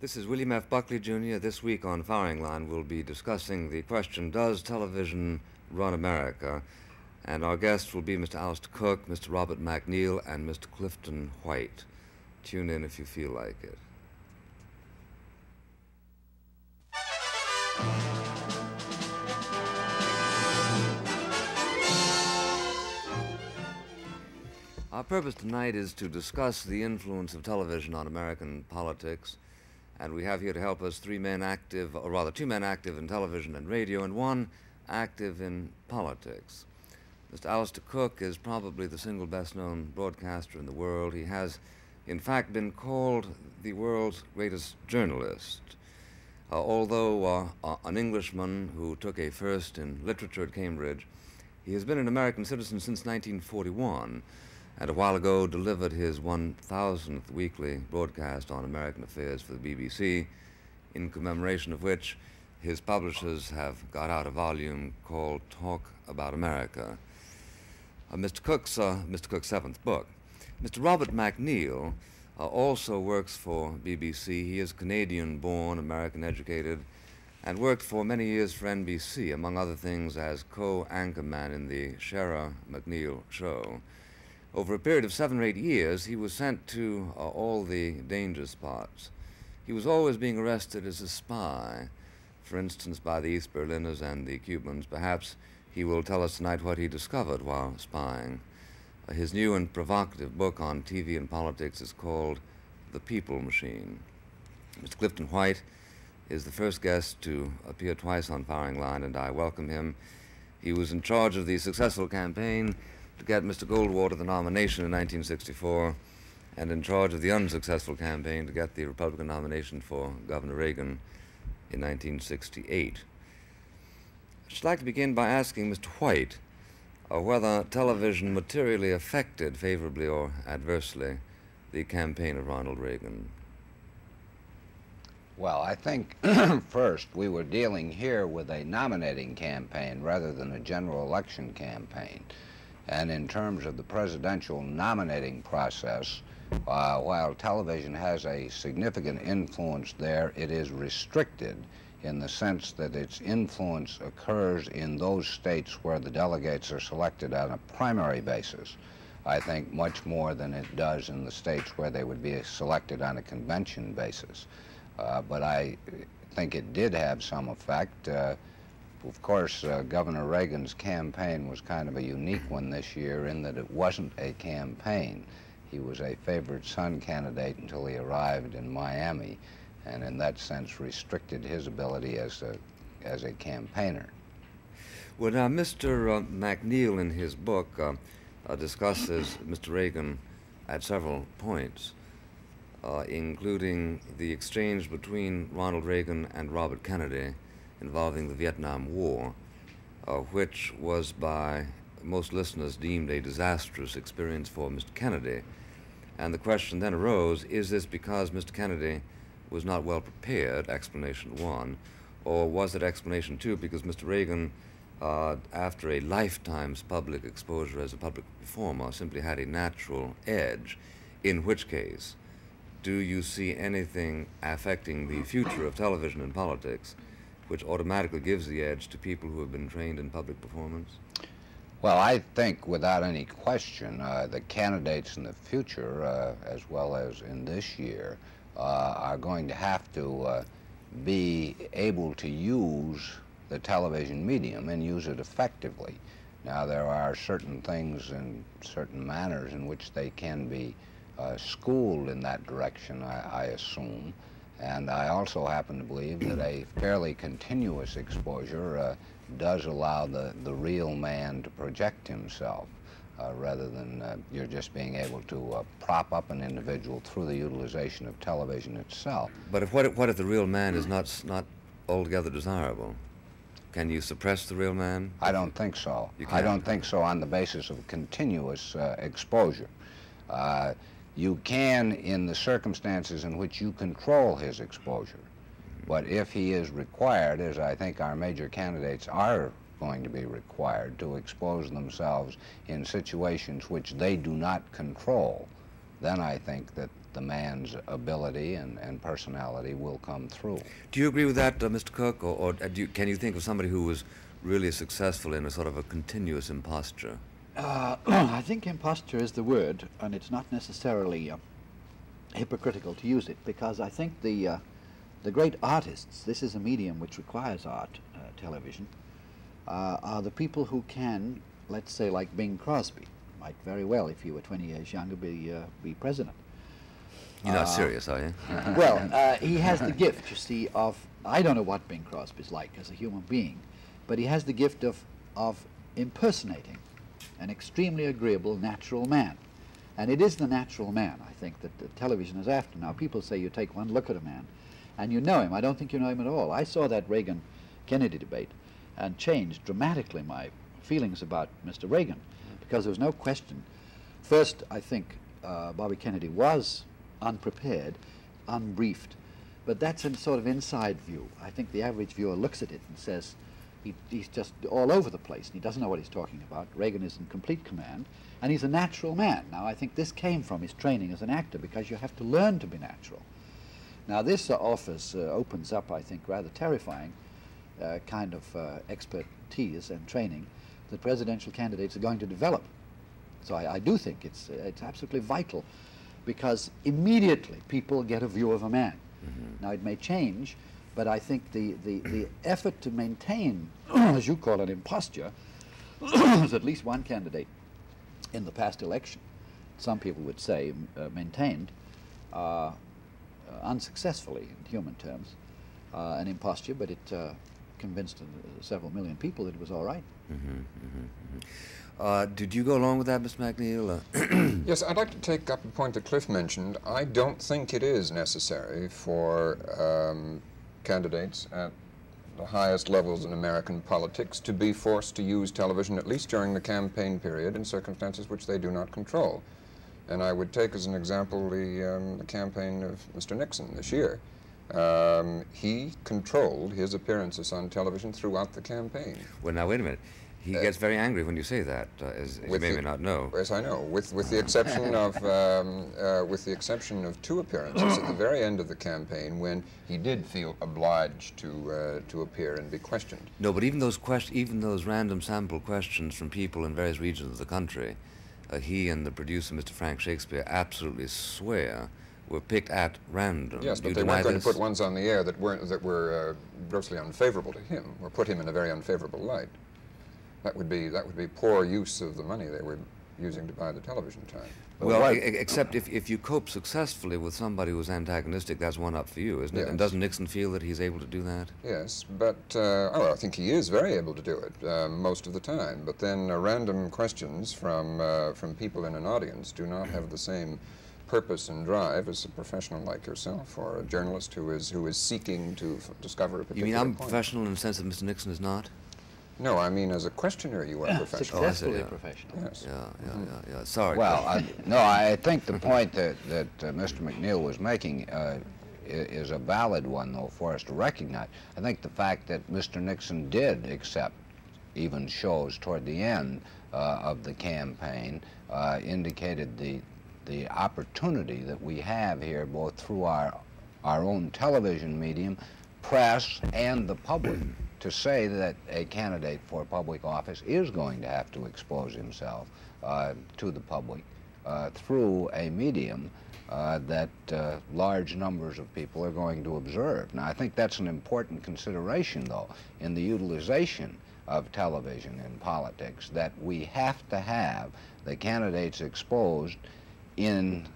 This is William F. Buckley, Jr. This week on Firing Line, we'll be discussing the question Does television run America? And our guests will be Mr. Alistair Cooke, Mr. Robert MacNeil, and Mr. Clifton White. Tune in if you feel like it. Our purpose tonight is to discuss the influence of television on American politics and we have here to help us three men active, or rather two men active in television and radio, and one active in politics. Mr. Alistair Cooke is probably the single best known broadcaster in the world. He has, in fact, been called the world's greatest journalist. Uh, although uh, an Englishman who took a first in literature at Cambridge, he has been an American citizen since 1941 and a while ago delivered his 1000th weekly broadcast on American affairs for the BBC, in commemoration of which his publishers have got out a volume called Talk About America. Uh, Mr. Cooke's uh, Mr. Cooke's seventh book. Mr. Robert MacNeil uh, also works for BBC. He is Canadian born, American educated, and worked for many years for NBC, among other things as co anchorman in the Scherer MacNeil show. Over a period of seven or eight years, he was sent to uh, all the danger spots. He was always being arrested as a spy, for instance, by the East Berliners and the Cubans. Perhaps he will tell us tonight what he discovered while spying. Uh, his new and provocative book on TV and politics is called The People Machine. Mr. Clifton White is the first guest to appear twice on Firing Line, and I welcome him. He was in charge of the successful campaign to get Mr. Goldwater the nomination in 1964 and in charge of the unsuccessful campaign to get the Republican nomination for Governor Reagan in 1968. I'd like to begin by asking Mr. White uh, whether television materially affected, favorably or adversely, the campaign of Ronald Reagan. Well, I think first we were dealing here with a nominating campaign rather than a general election campaign. And in terms of the presidential nominating process, uh, while television has a significant influence there, it is restricted in the sense that its influence occurs in those states where the delegates are selected on a primary basis. I think much more than it does in the states where they would be selected on a convention basis. Uh, but I think it did have some effect. Uh, of course, uh, Governor Reagan's campaign was kind of a unique one this year in that it wasn't a campaign. He was a favored son candidate until he arrived in Miami, and in that sense restricted his ability as a, as a campaigner. Well, now, Mr. Uh, MacNeil in his book uh, uh discusses Mr. Reagan at several points, uh, including the exchange between Ronald Reagan and Robert Kennedy involving the Vietnam War, uh, which was by most listeners deemed a disastrous experience for Mr. Kennedy. And the question then arose is this because Mr. Kennedy was not well prepared, explanation one, or was it explanation two because Mr. Reagan, uh, after a lifetime's public exposure as a public performer, simply had a natural edge? In which case, do you see anything affecting the future of television and politics which automatically gives the edge to people who have been trained in public performance? Well, I think without any question, uh, the candidates in the future, uh, as well as in this year, uh, are going to have to uh, be able to use the television medium and use it effectively. Now, there are certain things and certain manners in which they can be uh, schooled in that direction, I, I assume. And I also happen to believe that a fairly continuous exposure uh, does allow the, the real man to project himself uh, rather than uh, you're just being able to uh, prop up an individual through the utilization of television itself. But if, what, if, what if the real man is not, not altogether desirable? Can you suppress the real man? I don't think so. I don't think so on the basis of continuous uh, exposure. Uh, you can in the circumstances in which you control his exposure. But if he is required, as I think our major candidates are going to be required to expose themselves in situations which they do not control, then I think that the man's ability and, and personality will come through. Do you agree with that, uh, Mr. Cooke, or, or you, can you think of somebody who was really successful in a sort of a continuous imposture? Uh, I think imposture is the word, and it's not necessarily uh, hypocritical to use it, because I think the uh, the great artists, this is a medium which requires art, uh, television, uh, are the people who can, let's say, like Bing Crosby, might very well, if he were 20 years younger, be be president. You're not serious, are you? well, he has the gift, you see, of I don't know what Bing Crosby's like as a human being, but he has the gift of, of impersonating an extremely agreeable, natural man. And it is the natural man, I think, that the television is after. Now, people say you take one look at a man and you know him. I don't think you know him at all. I saw that Reagan Kennedy debate and changed dramatically my feelings about Mr. Reagan because there was no question. First, I think uh, Bobby Kennedy was unprepared, unbriefed, but that's a sort of inside view. I think the average viewer looks at it and says, he, he's just all over the place, and he doesn't know what he's talking about. Reagan is in complete command, and he's a natural man. Now, I think this came from his training as an actor, because you have to learn to be natural. Now, this uh, office uh, opens up, I think, rather terrifying uh, kind of uh, expertise and training that presidential candidates are going to develop. So I, I do think it's, uh, it's absolutely vital, because immediately people get a view of a man. Mm -hmm. Now, it may change, but I think the, the, the effort to maintain, as you call it, imposture, as at least one candidate in the past election, some people would say, uh, maintained, uh, uh, unsuccessfully in human terms, uh, an imposture, but it uh, convinced uh, several million people that it was all right. Mm -hmm, mm -hmm. did you go along with that, Mr. MacNeil? yes, I'd like to take up a point that Cliff mentioned. I don't think it is necessary for um, candidates at the highest levels in American politics to be forced to use television, at least during the campaign period, in circumstances which they do not control. And I would take as an example the, um, the campaign of Mr. Nixon this year. Um, he controlled his appearances on television throughout the campaign. Well, now, wait a minute. He uh, gets very angry when you say that, uh, as, as you may, the, may not know. Yes, I know. With with the exception of um, uh, with the exception of two appearances at the very end of the campaign, when he did feel obliged to uh, to appear and be questioned. No, but even those quest even those random sample questions from people in various regions of the country, uh, he and the producer, Mr. Frank Shakespeare, absolutely swear were picked at random. Yes, but they weren't going to put ones on the air that weren't that were uh, grossly unfavorable to him, or put him in a very unfavorable light. That would be that would be poor use of the money they were using to buy the television time. well, right. except if, if you cope successfully with somebody who's antagonistic, that's one up for you, isn't it? Yes. And doesn't Nixon feel that he's able to do that? Yes, but uh, oh, I think he is very able to do it uh, most of the time. But then uh, random questions from uh, from people in an audience do not have the same purpose and drive as a professional like yourself or a journalist who is who is seeking to discover a particular You mean I'm point. professional in the sense that Mr. Nixon is not? No, I mean as a questioner, you are professional. Successfully oh, yeah. professional. Yes. Yeah, yeah, mm -hmm. yeah, yeah. Sorry. Well, I, no, I think the point that, that uh, Mr. MacNeil was making uh, is a valid one, though, for us to recognize. I think the fact that Mr. Nixon did accept even shows toward the end uh, of the campaign uh, indicated the the opportunity that we have here, both through our our own television medium, press, and the public to say that a candidate for public office is going to have to expose himself uh, to the public uh, through a medium uh, that uh, large numbers of people are going to observe. Now, I think that's an important consideration, though, in the utilization of television in politics, that we have to have the candidates exposed in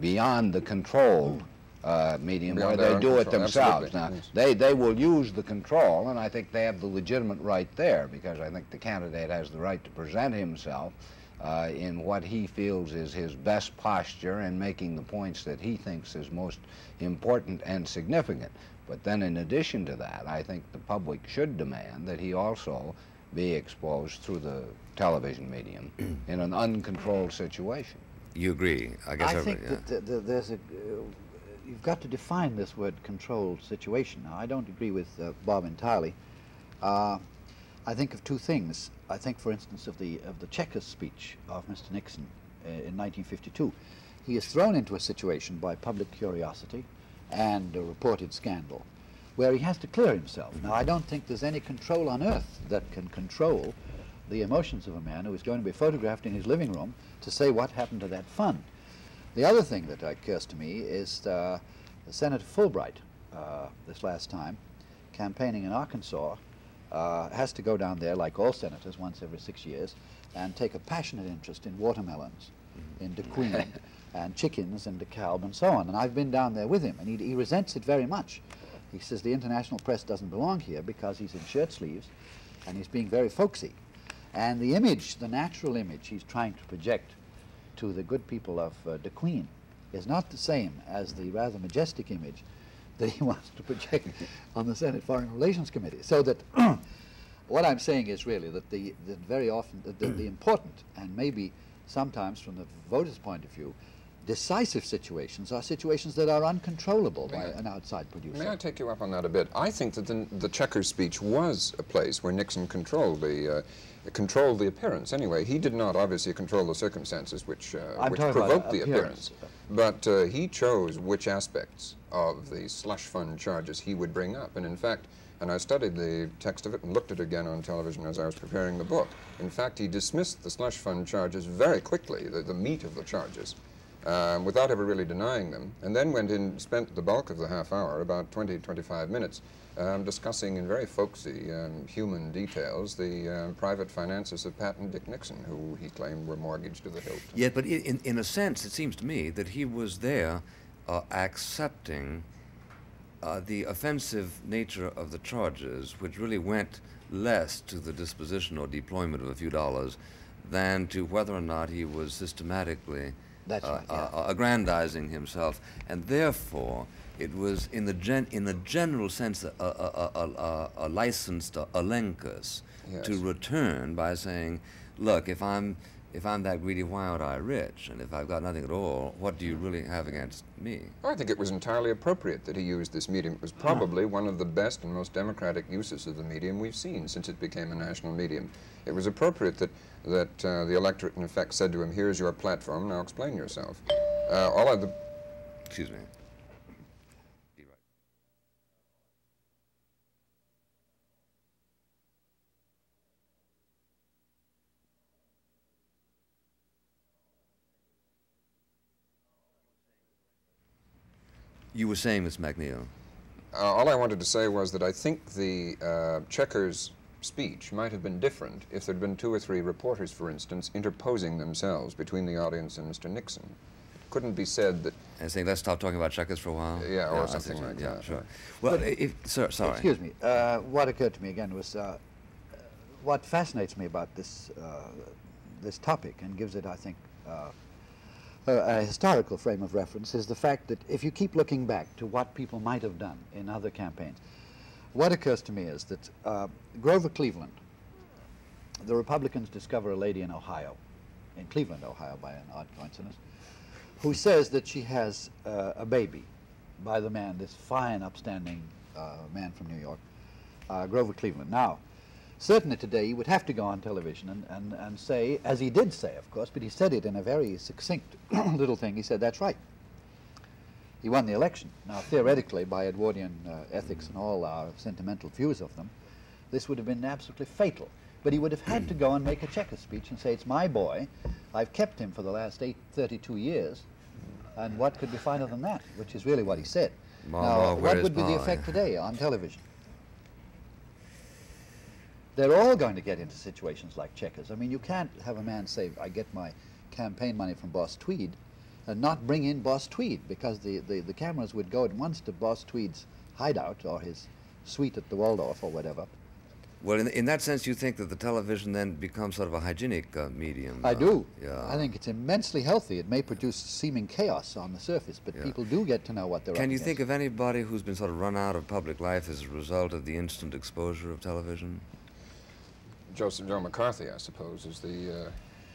beyond the controlled uh, medium Beyond where they do it themselves. Absolutely. Now, yes. they, they will use the control, and I think they have the legitimate right there because I think the candidate has the right to present himself uh, in what he feels is his best posture and making the points that he thinks is most important and significant. But then in addition to that, I think the public should demand that he also be exposed through the television medium in an uncontrolled situation. You agree? I guess I think yeah. that there's a uh, you've got to define this word controlled situation. Now, I don't agree with uh, Bob entirely. Uh, I think of two things. I think, for instance, of the of the Checkers speech of Mr. Nixon uh, in 1952. he is thrown into a situation by public curiosity and a reported scandal where he has to clear himself. Now, I don't think there's any control on earth that can control the emotions of a man who is going to be photographed in his living room to say what happened to that fund. The other thing that occurs to me is uh, Senator Fulbright, uh, this last time, campaigning in Arkansas, uh, has to go down there, like all senators, once every six years, and take a passionate interest in watermelons, in De Queen, and chickens and DeKalb and so on. And I've been down there with him, and he, he resents it very much. He says the international press doesn't belong here because he's in shirt sleeves and he's being very folksy. And the image, the natural image he's trying to project to the good people of uh, De Queen is not the same as the rather majestic image that he wants to project on the Senate Foreign Relations Committee. So that what I'm saying is really that the, that very often the, the, the important and maybe sometimes from the voter's point of view decisive situations are situations that are uncontrollable by an outside producer. May I take you up on that a bit? I think that the, the Checkers speech was a place where Nixon controlled the uh, controlled the appearance. Anyway, he did not obviously control the circumstances which uh, which provoked the appearance, but uh, he chose which aspects of the slush fund charges he would bring up, and in fact. And I studied the text of it and looked at it again on television as I was preparing the book. In fact, he dismissed the slush fund charges very quickly, the, the meat of the charges, um, without ever really denying them, and then went in, spent the bulk of the half hour, about 20, 25 minutes, um, discussing in very folksy um, human details the um, private finances of Pat and Dick Nixon, who he claimed were mortgaged to the hilt. Yeah, but in, in a sense, it seems to me that he was there uh, accepting uh, the offensive nature of the charges, which really went less to the disposition or deployment of a few dollars than to whether or not he was systematically That's uh, right, yeah. uh, aggrandizing himself, and therefore it was in the gen- in the general sense a, a, a, a, a licensed elenchus Yes. to return by saying, "Look, if I'm if I'm that greedy, why aren't I rich? And if I've got nothing at all, what do you really have against me?" I think it was entirely appropriate that he used this medium. It was probably one of the best and most democratic uses of the medium we've seen since it became a national medium. It was appropriate that, that uh, the electorate, in effect, said to him, here's your platform, now explain yourself. Uh, all of the, Excuse me. You were saying, Miss MacNeil. uh, all I wanted to say was that I think the uh, Checkers speech might have been different if there'd been two or three reporters, for instance, interposing themselves between the audience and Mr. Nixon. Couldn't be said that And saying, let's stop talking about checkers for a while. Yeah, or I see something what like mean. Yeah, that, sure. right. Well, if, sir, sorry. Excuse me. Uh, what occurred to me again was uh, what fascinates me about this uh, this topic and gives it, I think, uh, a, historical frame of reference is the fact that if you keep looking back to what people might have done in other campaigns, what occurs to me is that uh, Grover Cleveland, the Republicans discover a lady in Ohio, in Cleveland, Ohio, by an odd coincidence, who says that she has uh, a baby by the man, this fine, upstanding uh, man from New York, uh, Grover Cleveland. Now, certainly today he would have to go on television and, and, and say, as he did say, of course, but he said it in a very succinct little thing. He said, that's right. He won the election. Now, theoretically, by Edwardian uh, ethics and all our sentimental views of them, this would have been absolutely fatal. But he would have had to go and make a checker speech and say, it's my boy. I've kept him for the last eight, 32 years. And what could be finer than that? Which is really what he said. Ma, now, ma, what would be the Pa? effect today on television? They're all going to get into situations like checkers. I mean, you can't have a man say, I get my campaign money from Boss Tweed, and not bring in Boss Tweed, because the, the, the cameras would go at once to Boss Tweed's hideout or his suite at the Waldorf or whatever. Well, in, in that sense, you think that the television then becomes sort of a hygienic uh, medium. I uh, do. Yeah. I think it's immensely healthy. It may produce seeming chaos on the surface, but Yeah. people do get to know what they're Can you against. think of anybody who's been sort of run out of public life as a result of the instant exposure of television? Joseph Joe McCarthy, I suppose, is the uh,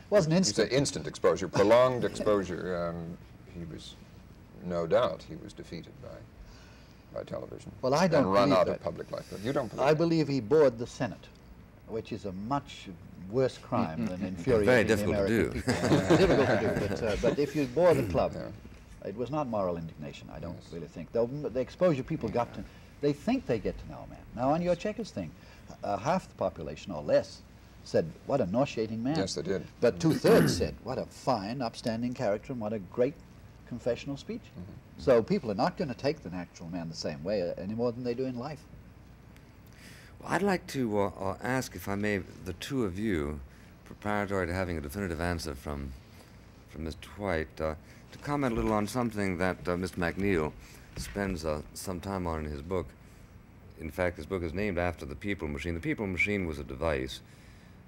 wasn't instant. say instant exposure, prolonged exposure. Um, he was, no doubt, he was defeated by by television. Well, I don't and run believe out that. of public life. But you don't believe I that. believe he bored the Senate. which is a much worse crime than infuriating Very the difficult to American do. people. It's difficult to do, but, uh, but if you bore the club, Yeah. it was not moral indignation, I don't Yes. really think. The, the exposure people got to, they think they get to know a man. Now, on your checkers thing, uh, half the population or less said, what a nauseating man. Yes, they did. But two-thirds said, what a fine, upstanding character and what a great confessional speech. Mm-hmm. So people are not going to take the natural man the same way uh, any more than they do in life. Well, I'd like to uh, uh, ask, if I may, the two of you, preparatory to having a definitive answer from, from Mr. White, uh, to comment a little on something that uh, Mr. MacNeil spends uh, some time on in his book. In fact, this book is named after the People Machine. The People Machine was a device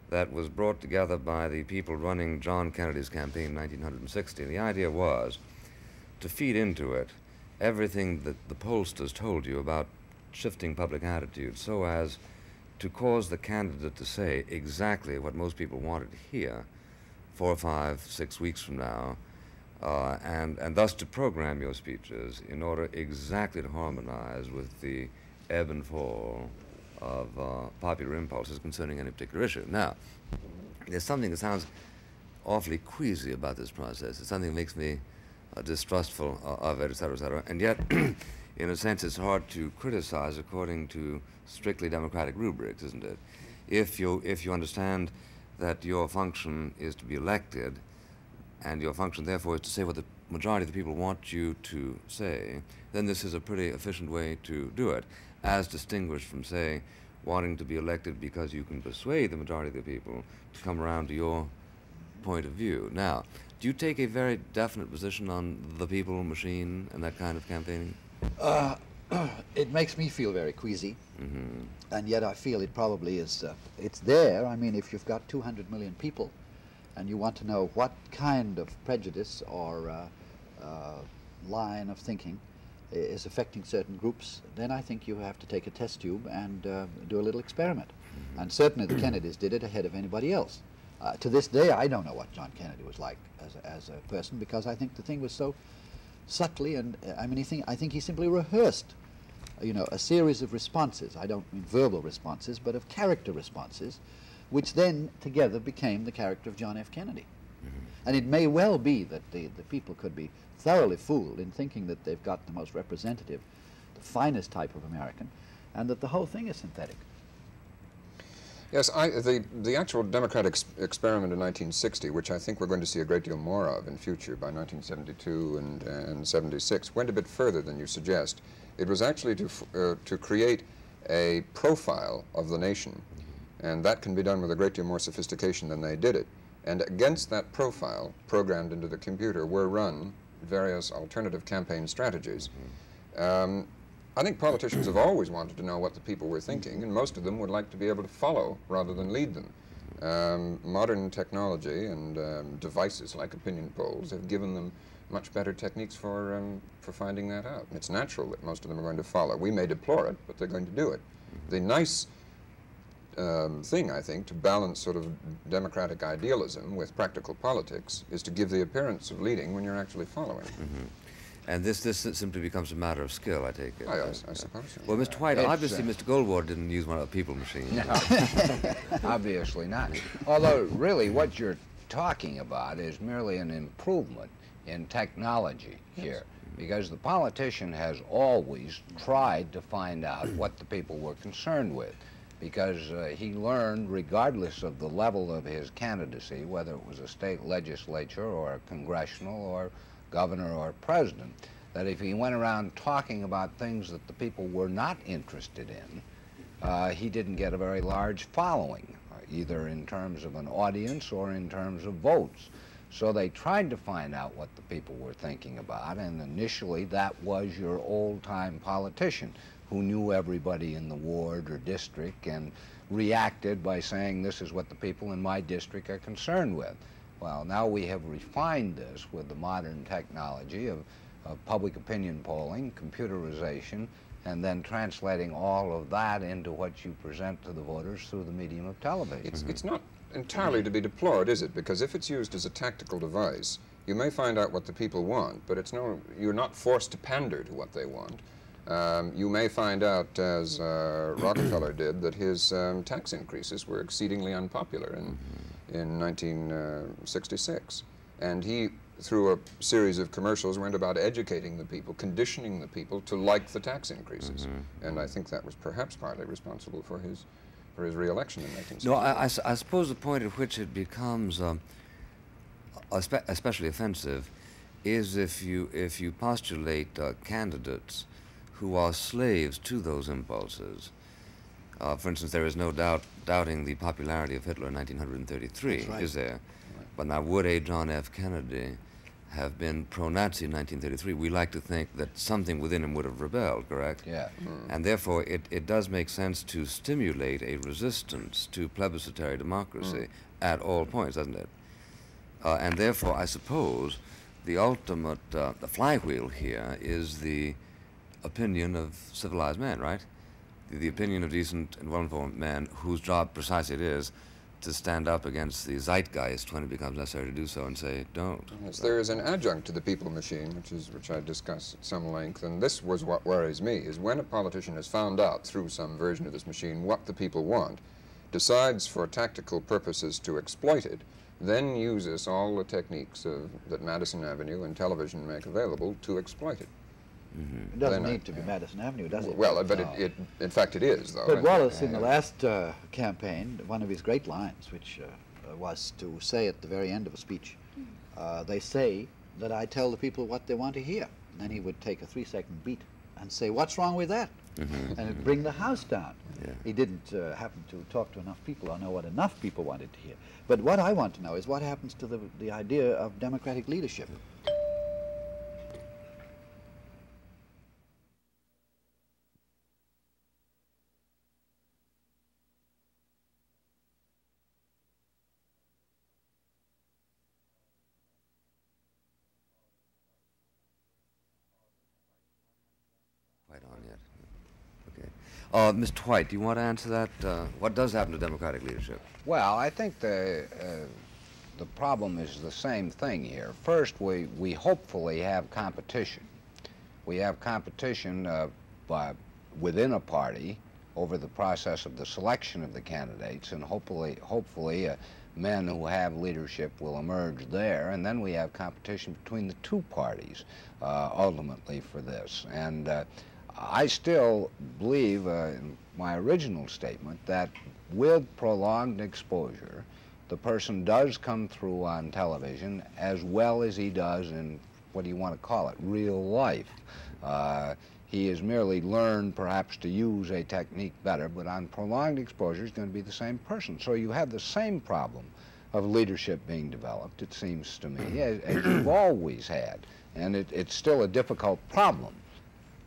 that was brought together by the people running John Kennedy's campaign in 1960. The idea was to feed into it everything that the pollsters told you about shifting public attitudes so as to cause the candidate to say exactly what most people wanted to hear four, five, six weeks from now, uh, and, and thus to program your speeches in order exactly to harmonize with the ebb and fall of uh, popular impulses concerning any particular issue. Now, there's something that sounds awfully queasy about this process. It's something that makes me uh, distrustful uh, of it, et cetera, et cetera. And yet, in a sense, it's hard to criticize according to strictly democratic rubrics, isn't it? If you, if you understand that your function is to be elected, and your function, therefore, is to say what the majority of the people want you to say, then this is a pretty efficient way to do it, as distinguished from, say, wanting to be elected because you can persuade the majority of the people to come around to your point of view. Now, do you take a very definite position on the people machine and that kind of campaigning? Uh, it makes me feel very queasy, Mm-hmm. and yet I feel it probably is. Uh, it's there. I mean, if you've got 200 million people, and you want to know what kind of prejudice or uh, uh, line of thinking is affecting certain groups, then I think you have to take a test tube and uh, do a little experiment. And certainly the Kennedys did it ahead of anybody else. Uh, to this day, I don't know what John Kennedy was like as a, as a person because I think the thing was so subtly and uh, I mean, he think, I think he simply rehearsed, you know, a series of responses. I don't mean verbal responses, but of character responses, which then together became the character of John F. Kennedy. And it may well be that the, the people could be thoroughly fooled in thinking that they've got the most representative, the finest type of American, and that the whole thing is synthetic. Yes, I, the, the actual democratic ex experiment in 1960, which I think we're going to see a great deal more of in future by 1972 and, and 76, went a bit further than you suggest. It was actually to, f- uh, to create a profile of the nation, and that can be done with a great deal more sophistication than they did it. And against that profile, programmed into the computer, were run various alternative campaign strategies. Um, I think politicians have always wanted to know what the people were thinking, and most of them would like to be able to follow rather than lead them. Um, modern technology and um, devices like opinion polls have given them much better techniques for, um, for finding that out. It's natural that most of them are going to follow. We may deplore it, but they're going to do it. The nice um, thing, I think, to balance sort of democratic idealism with practical politics is to give the appearance of leading when you're actually following. And this, this simply becomes a matter of skill, I take it. I, I, I suppose so. Well, Mr. White, It's, obviously uh, Mr. Goldwater didn't use one of the people machine. Obviously not. Although, really, what you're talking about is merely an improvement in technology here. Because the politician has always tried to find out what the people were concerned with. Because uh, he learned, regardless of the level of his candidacy, whether it was a state legislature or a congressional or governor or president, that if he went around talking about things that the people were not interested in, uh, he didn't get a very large following, uh, either in terms of an audience or in terms of votes. So they tried to find out what the people were thinking about, and initially that was your old-time politician who knew everybody in the ward or district and reacted by saying, this is what the people in my district are concerned with. Well, now we have refined this with the modern technology of, of public opinion polling, computerization, and then translating all of that into what you present to the voters through the medium of television. It's, it's not entirely to be deplored, is it? Because if it's used as a tactical device, you may find out what the people want, but it's no, you're not forced to pander to what they want. Um, you may find out, as uh, Rockefeller did, that his um, tax increases were exceedingly unpopular in, in 1966. And he, through a series of commercials, went about educating the people, conditioning the people to like the tax increases. And I think that was perhaps partly responsible for his, for his reelection in 1966. No, I suppose the point at which it becomes um, espe- especially offensive is if you if you postulate uh, candidates who are slaves to those impulses. Uh, for instance, there is no doubt doubting the popularity of Hitler in 1933, right. is there? But now, would a John F. Kennedy have been pro-Nazi in 1933? We like to think that something within him would have rebelled, correct? Yeah. And therefore, it, it does make sense to stimulate a resistance to plebiscitary democracy at all points, doesn't it? Uh, and therefore, I suppose the ultimate, uh, the flywheel here is the opinion of civilized men, right? The, the opinion of decent and well-informed men whose job precisely it is to stand up against the zeitgeist when it becomes necessary to do so and say, don't. Yes, there is an adjunct to the people machine, which is which I discussed at some length, and this was what worries me: is when a politician has found out through some version of this machine what the people want, decides for tactical purposes to exploit it, then uses all the techniques of, that Madison Avenue and television make available to exploit it. It doesn't Then I- need to be Madison Avenue, does it? Well, but No. it, it, in fact, it is though. But and- Wallace, in the last uh, campaign, one of his great lines, which uh, uh, was to say at the very end of a speech, uh, they say that I tell the people what they want to hear. And then he would take a three-second beat and say, what's wrong with that? And it'd bring the house down. Yeah. He didn't uh, happen to talk to enough people or know what enough people wanted to hear. But what I want to know is what happens to the, the idea of democratic leadership. Quite on yet. Okay. Uh, Mr. White, do you want to answer that? Uh, what does happen to democratic leadership? Well, I think the uh, the problem is the same thing here. First, we we hopefully have competition. We have competition uh, by, within a party over the process of the selection of the candidates, and hopefully, hopefully, uh, men who have leadership will emerge there, and then we have competition between the two parties uh, ultimately for this. And I still believe, uh, in my original statement, that with prolonged exposure, the person does come through on television as well as he does in what do you want to call it, real life. Uh, he has merely learned perhaps to use a technique better, but on prolonged exposure, he's going to be the same person. So you have the same problem of leadership being developed, it seems to me, as, as you've always had. And it, it's still a difficult problem.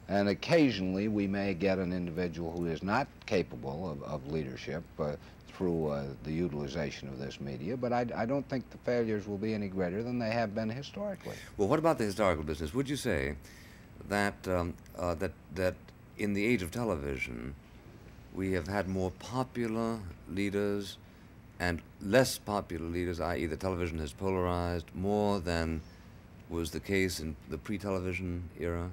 And occasionally we may get an individual who is not capable of, of leadership uh, through uh, the utilization of this media, but I, I don't think the failures will be any greater than they have been historically. Well, what about the historical business? Would you say that um, uh, that that in the age of television, we have had more popular leaders and less popular leaders, i.e., the television has polarized more than was the case in the pre-television era?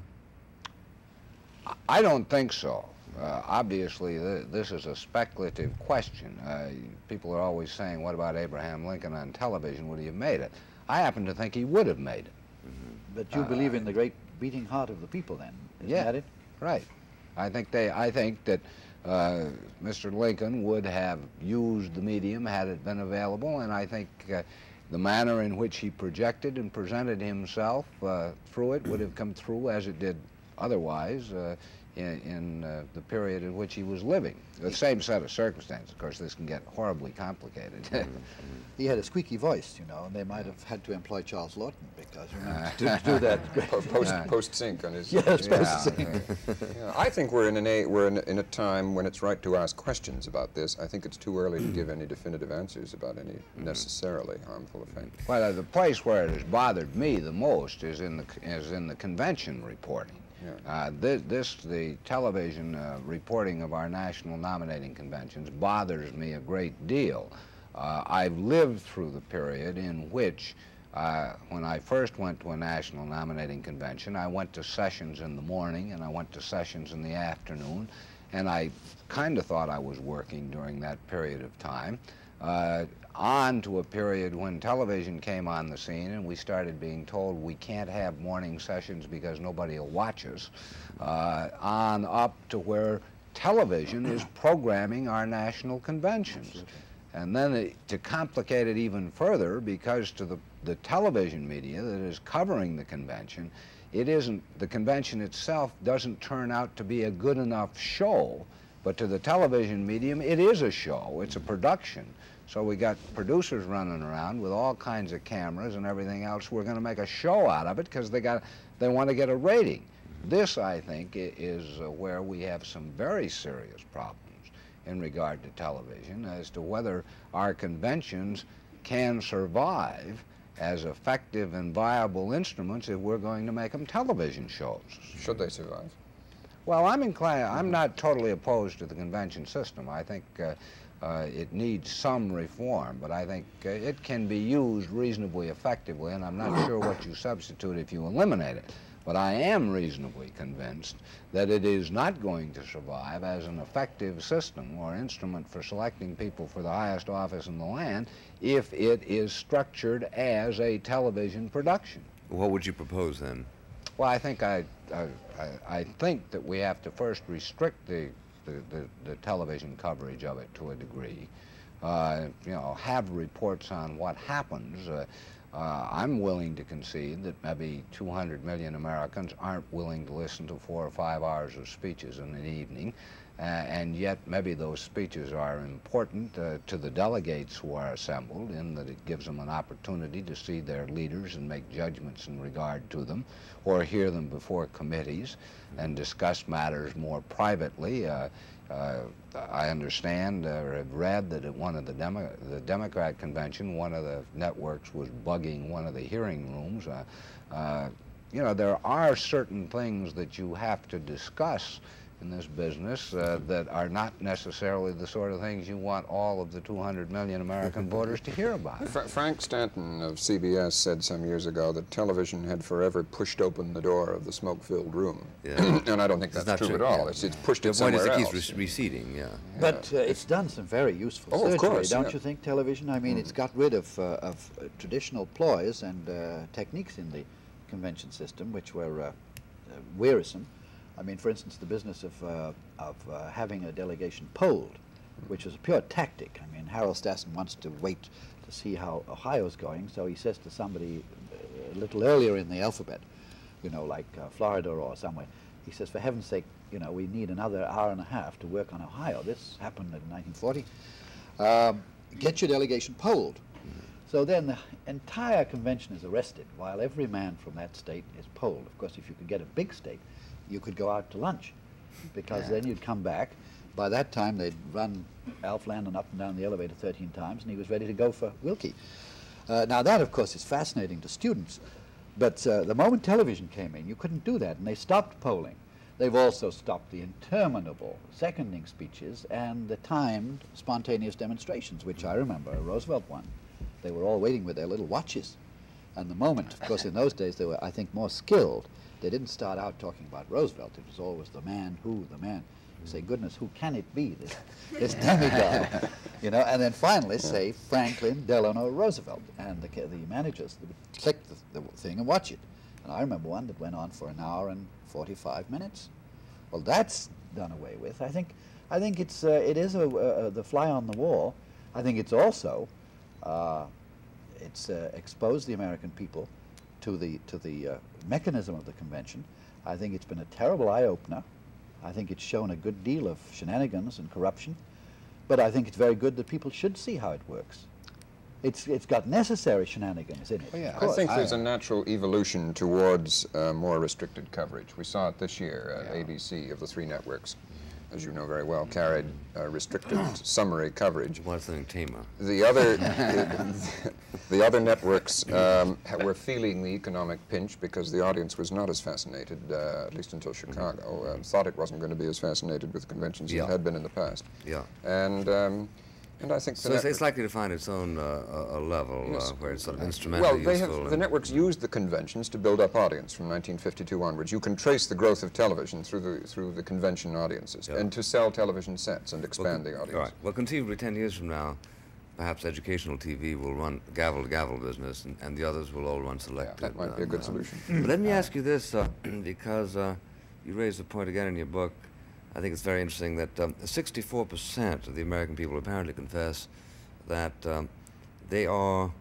I don't think so. Uh, obviously, th- this is a speculative question. Uh, people are always saying, what about Abraham Lincoln on television? Would he have made it? I happen to think he would have made it. But you believe in the great beating heart of the people then, isn't Yeah. that it? Right. I think they. I think that uh, Mr. Lincoln would have used the medium had it been available, and I think uh, the manner in which he projected and presented himself uh, through it would have come through as it did otherwise uh, in, in uh, the period in which he was living. The same set of circumstances. Of course, this can get horribly complicated. He had a squeaky voice, you know, and they might have had to employ Charles Laughton because remember, to do that. great- Po- Post, post sync on his. Yes, yeah. post sync. Yeah, I think we're in an a, we're in, in a time when it's right to ask questions about this. I think it's too early to give any definitive answers about any necessarily harmful effect. Well, uh, the place where it has bothered me the most is in the is in the convention reporting. Uh, this, this, the television uh, reporting of our national nominating conventions bothers me a great deal. Uh, I've lived through the period in which Uh, when I first went to a national nominating convention, I went to sessions in the morning and I went to sessions in the afternoon, and I kind of thought I was working during that period of time. On to a period when television came on the scene and we started being told we can't have morning sessions because nobody will watch us, uh, on up to where television is programming our national conventions. And then it, to complicate it even further, because to the, the television media that is covering the convention, it isn't, the convention itself doesn't turn out to be a good enough show, but to the television medium, it is a show, it's a production. So we got producers running around with all kinds of cameras and everything else. We're going to make a show out of it because they got they want to get a rating. This, I think, is uh, where we have some very serious problems in regard to television as to whether our conventions can survive as effective and viable instruments if we're going to make them television shows. Should they survive? Well, I'm inclined, I'm not totally opposed to the convention system. I think uh, uh, it needs some reform, but I think uh, it can be used reasonably effectively, and I'm not sure what you substitute if you eliminate it. But I am reasonably convinced that it is not going to survive as an effective system or instrument for selecting people for the highest office in the land if it is structured as a television production. What would you propose then? Well, I think I, I, I think that we have to first restrict the, the, the, the television coverage of it to a degree. Uh, you know, have reports on what happens. Uh, uh, I'm willing to concede that maybe 200 million Americans aren't willing to listen to four or five hours of speeches in an evening, uh, and yet maybe those speeches are important uh, to the delegates who are assembled in that it gives them an opportunity to see their leaders and make judgments in regard to them, or hear them before committees and discuss matters more privately. Uh, I understand or have read that at one of the, Demo the Democrat convention, one of the networks was bugging one of the hearing rooms. Uh, uh, you know, there are certain things that you have to discuss in this business uh, that are not necessarily the sort of things you want all of the 200 million American voters to hear about. Fra Frank Stanton of CBS said some years ago that television had forever pushed open the door of the smoke-filled room. Yeah. and I don't think that's true, true, at all. Yeah. It's, it's pushed the it somewhere else. The point is it keeps receding, yeah. But uh, it's done some very useful oh, surgery, of course, don't yeah. you think, television? I mean, mm. it's got rid of, uh, of uh, traditional ploys and uh, techniques in the convention system, which were uh, wearisome. I mean, for instance, the business of, uh, of uh, having a delegation polled, which is a pure tactic. I mean, Harold Stassen wants to wait to see how Ohio's going, so he says to somebody uh, a little earlier in the alphabet, you know, like uh, Florida or somewhere, he says, for heaven's sake, you know, we need another hour and a half to work on Ohio. This happened in 1940. Um, get your delegation polled. So then the entire convention is arrested while every man from that state is polled. Of course, if you could get a big state, you could go out to lunch because yeah. then you'd come back. By that time, they'd run Alf Landon up and down the elevator 13 times, and he was ready to go for Willkie. Uh, now, that, of course, is fascinating to students, but uh, the moment television came in, you couldn't do that, and they stopped polling. They've also stopped the interminable seconding speeches and the timed spontaneous demonstrations, which I remember Roosevelt won. They were all waiting with their little watches. And the moment, of course, in those days, they were, I think, more skilled they didn't start out talking about Roosevelt. It was always the man who, the man. You say, goodness, who can it be, this, this demigod? you know, and then finally say Franklin Delano Roosevelt. And the, the managers would click the, the thing and watch it. And I remember one that went on for an hour and 45 minutes. Well, that's done away with. I think, I think it's, uh, it is a, uh, the fly on the wall. I think it's also, uh, it's uh, exposed the American people to the, to the uh, mechanism of the convention. I think it's been a terrible eye-opener. I think it's shown a good deal of shenanigans and corruption. But I think it's very good that people should see how it works. It's, it's got necessary shenanigans in it. Well, yeah, I think there's a natural evolution towards uh, more restricted coverage. We saw it this year at yeah. ABC of the three networks as you know very well, carried uh, restricted summary coverage. What's the tema? The other, the other networks um, were feeling the economic pinch because the audience was not as fascinated, uh, at least until Chicago, um, thought it wasn't going to be as fascinated with conventions yeah. as it had been in the past. Yeah. And um, And I think So it's, likely to find its own uh, a, level Yes. uh, where it's sort of well, they have, the networks used the conventions to build up audience from 1952 onwards. You can trace the growth of television through the through the convention audiences, Yeah. and to sell television sets and Well, expand the audience. All right. Well, conceivably, 10 years from now, perhaps educational TV will run gavel to gavel business, and, and the others will all run selected. that might be a good uh, solution. Let me ask you this, uh, because uh, you raised the point again in your book. I think it's very interesting that um, 64% of the American people apparently confess that um, they are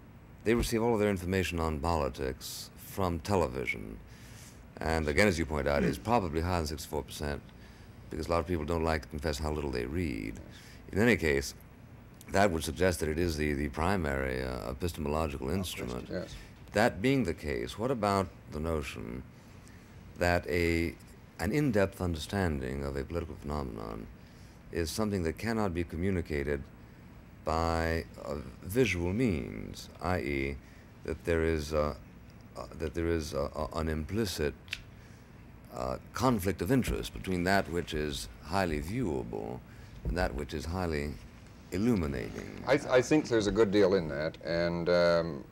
they receive all of their information on politics from television. And again, as you point out, it's probably higher than 64% because a lot of people don't like to confess how little they read. In any case, that would suggest that it is the, the primary uh, epistemological instrument. Yes. That being the case, what about the notion that a an in-depth understanding of a political phenomenon is something that cannot be communicated by uh, visual means, i.e., that there is uh, uh, that there is an implicit uh, conflict of interest between that which is highly viewable and that which is highly illuminating. I, th- I think there's a good deal in that, and um,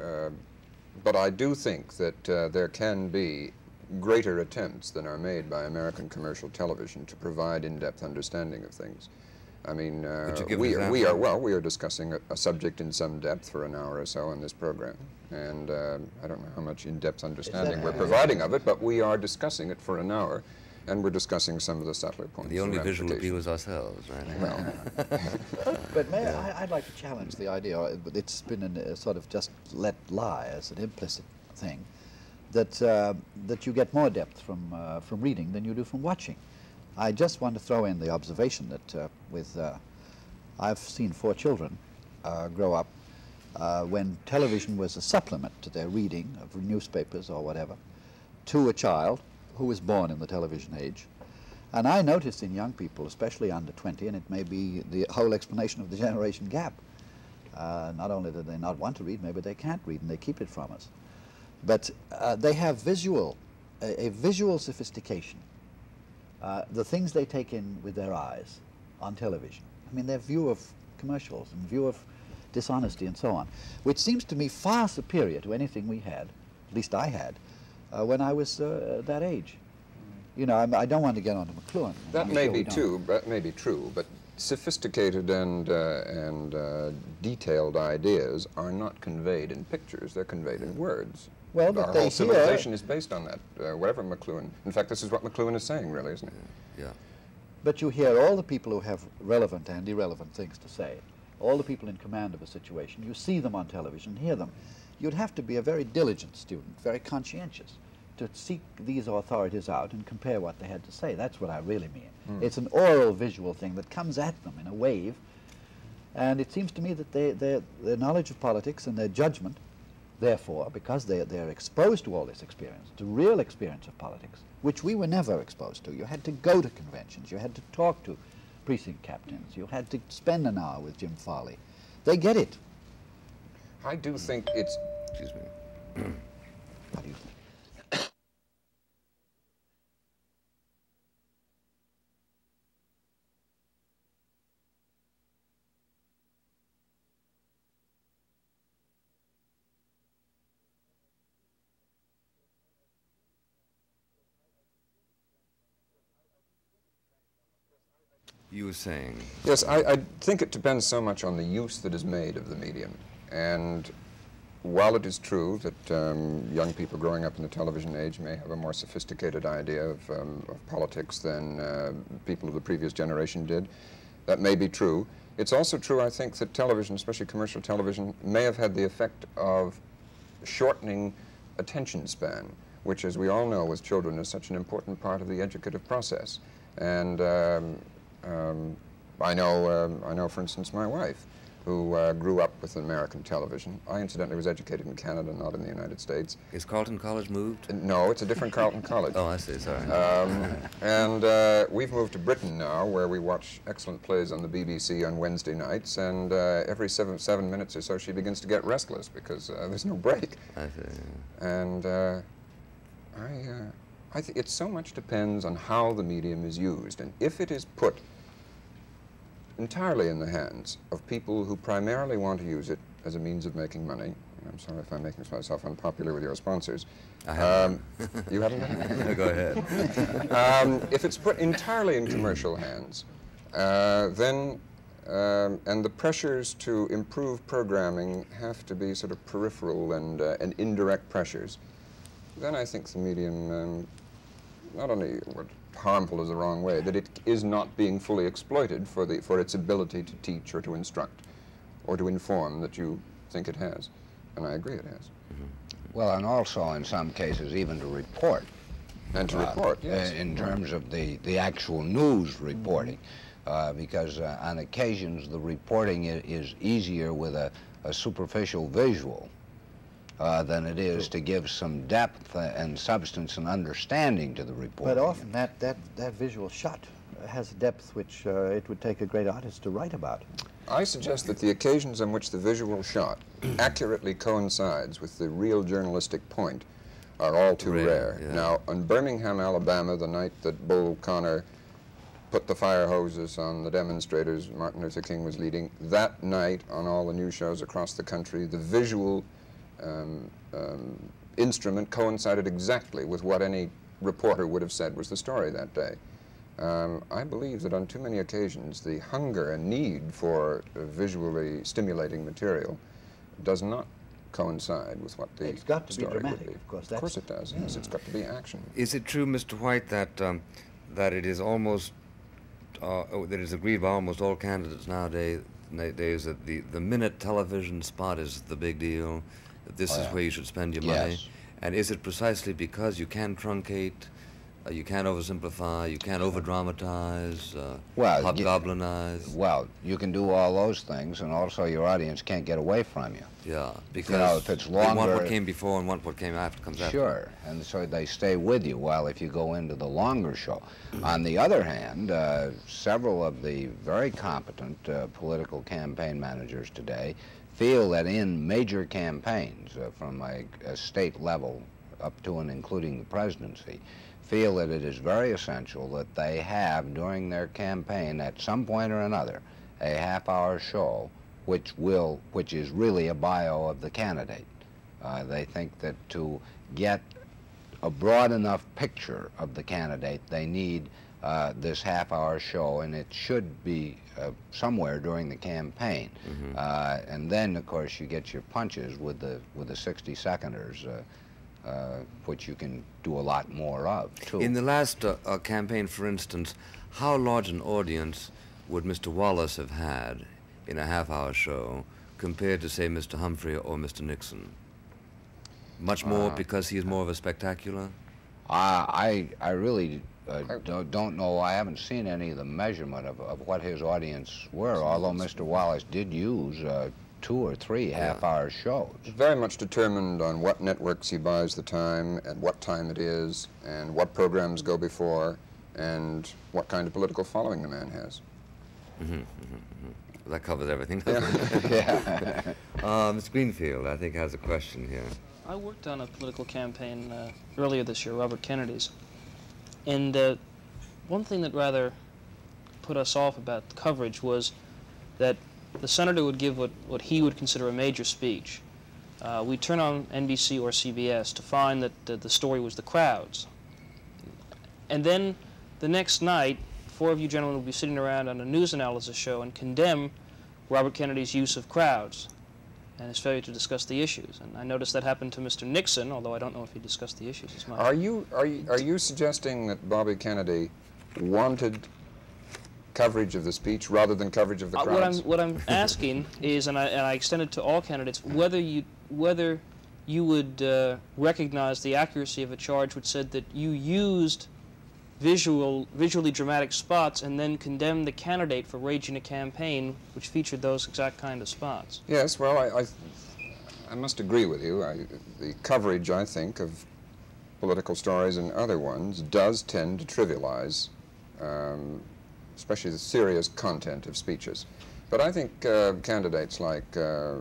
uh, but I do think that uh, there can be greater attempts than are made by American commercial television to provide in-depth understanding of things. I mean, uh, Could you give an we, are, we are well. We are discussing a, a subject in some depth for an hour or so on this program, and um I don't know how much in-depth understanding we're uh, providing of it, but we are discussing it for an hour, and we're discussing some of the subtler points. the and only visual appeal ramifications. is ourselves, right? Well, But may I, I'd like to challenge the idea, uh, it's been an, uh, sort of just let lie as an implicit thing, that, uh, that you get more depth from, uh, from reading than you do from watching. I just want to throw in the observation that uh, with, uh, I've seen four children uh, grow up uh, when television was a supplement to their reading of newspapers or whatever, to a child who was born in the television age. And I noticed in young people, especially under 20, and it may be the whole explanation of the generation gap. Not only do they not want to read, maybe they can't read and they keep it from us. But uh, they have visual, a, a visual sophistication. Uh, the things they take in with their eyes on television. I mean, their view of commercials and view of dishonesty and so on, which seems to me far superior to anything we had, at least I had, uh, when I was uh, that age. You know, I'm, I don't want to get onto McLuhan. That I'm may sure be true. That may be true, but sophisticated and uh, and uh, detailed ideas are not conveyed in pictures; they're conveyed in words. Well, but Our they whole hear- civilization is based on that. Uh, whatever McLuhan. In fact, this is what McLuhan is saying, really, isn't it? Yeah. But you hear all the people who have relevant and irrelevant things to say, all the people in command of a situation. You see them on television, hear them. You'd have to be a very diligent student, very conscientious, to seek these authorities out and compare what they had to say. That's what I really mean. It's an oral visual thing that comes at them in a wave. And it seems to me that they, their, their knowledge of politics and their judgment, therefore, because they, they're exposed to all this experience, to real experience of politics, which we were never exposed to. You had to go to conventions, you had to talk to precinct captains, you had to spend an hour with Jim Farley. They get it. I do think it's. Excuse me. What do you think? You were saying. Yes, I, I think it depends so much on the use that is made of the medium. And while it is true that um, young people growing up in the television age may have a more sophisticated idea of, um, of politics than uh, people of the previous generation did, that may be true. It's also true, I think, that television, especially commercial television, may have had the effect of shortening attention span, which, as we all know, with children, is such an important part of the educative process. And um, um, I know, um, I know, for instance, my wife, who uh, grew up with American television. I incidentally was educated in Canada, not in the United States. Is Carleton College moved? No, it's a different Carleton College. Oh, I see. Sorry. Um, and uh, we've moved to Britain now, where we watch excellent plays on the BBC on Wednesday nights. And uh, every seven, seven minutes or so, she begins to get restless because uh, there's no break. I see. And uh, I, uh, I think it so much depends on how the medium is used. And if it is put entirely in the hands of people who primarily want to use it as a means of making money. I'm sorry if I'm making myself unpopular with your sponsors. I haven't. Um, you haven't? No, Go ahead. um, if it's put entirely in commercial hands, uh, then um, and the pressures to improve programming have to be sort of peripheral and, uh, and indirect pressures, then I think the medium um, not only what harmful is the wrong way, that it is not being fully exploited for, the, for its ability to teach or to instruct or to inform that you think it has. And I agree it has. Well, and also in some cases even to report. And to uh, report, yes. In terms of the, the actual news reporting. Uh, because uh, on occasions the reporting is easier with a, a superficial visual uh, than it is to give some depth uh, and substance and understanding to the reporting. But often that, that, that visual shot has a depth which uh, it would take a great artist to write about. I suggest that the occasions on which the visual shot accurately coincides with the real journalistic point are all too Rare, rare. yeah. Now, in Birmingham, Alabama, the night that Bull Connor put the fire hoses on the demonstrators Martin Luther King was leading, that night on all the news shows across the country, the visual um, um, instrument coincided exactly with what any reporter would have said was the story that day. Um, I believe that on too many occasions, the hunger and need for uh, visually stimulating material does not coincide with what the It's got to be story would dramatic, be. of course, Of course it that's- does. Yes, it's got to be action. Is it true, Mr. White, that um, that it is almost uh, oh, that it is agreed by almost all candidates nowadays nowadays that the, the minute television spot is the big deal, that this Oh, is yeah. where you should spend your money? Yes. And is it precisely because you can truncate, uh, you can't oversimplify, you can't overdramatize, uh, Well, hobgoblinize? Well, you can do all those things, and also your audience can't get away from you. yeah, because if it's they want what came before and want what came after comes after. Sure, and so they stay with you. While if you go into the longer show, on the other hand, uh, several of the very competent uh, political campaign managers today feel that in major campaigns, uh, from a, a state level up to and including the presidency, feel that it is very essential that they have during their campaign at some point or another a half-hour show which will which is really a bio of the candidate. Uh, they think that to get a broad enough picture of the candidate, they need uh, this half-hour show, and it should be uh, somewhere during the campaign. Uh, and then, of course, you get your punches with the with the 60 seconders, uh, uh, which you can do a lot more of too. In the last uh, uh, campaign, for instance, how large an audience would Mr. Wallace have had in a half-hour show compared to, say, Mr. Humphrey or Mr. Nixon? Much more because he is more of a spectacular? I, I really uh, don't, don't know. I haven't seen any of the measurement of, of what his audience were. Although Mr. Wallace did use uh, two or three half-hour shows. Very much determined on what networks he buys the time and what time it is and what programs go before and what kind of political following the man has. That covers everything. doesn't it? yeah. uh, Ms. Greenfield, I think, has a question here. I worked on a political campaign uh, earlier this year, Robert Kennedy's, and uh, one thing that rather put us off about the coverage was that the senator would give what, what he would consider a major speech. Uh, we turn on NBC or CBS to find that the, the story was the crowds. And then the next night, four of you gentlemen will be sitting around on a news analysis show and condemn Robert Kennedy's use of crowds and his failure to discuss the issues. And I noticed that happened to Mr. Nixon, although I don't know if he discussed the issues as much. Are you, are you, are you suggesting that Bobby Kennedy wanted coverage of the speech rather than coverage of the Uh, what I'm what I'm asking is, and I and I extend it to all candidates, whether you whether you would uh, recognize the accuracy of a charge which said that you used visual visually dramatic spots and then condemn the candidate for raging a campaign which featured those exact kind of spots. Yes, well, I, I, I must agree with you. I, the coverage, I think, of political stories and other ones does tend to trivialize, um, especially the serious content of speeches. But I think uh, candidates like uh,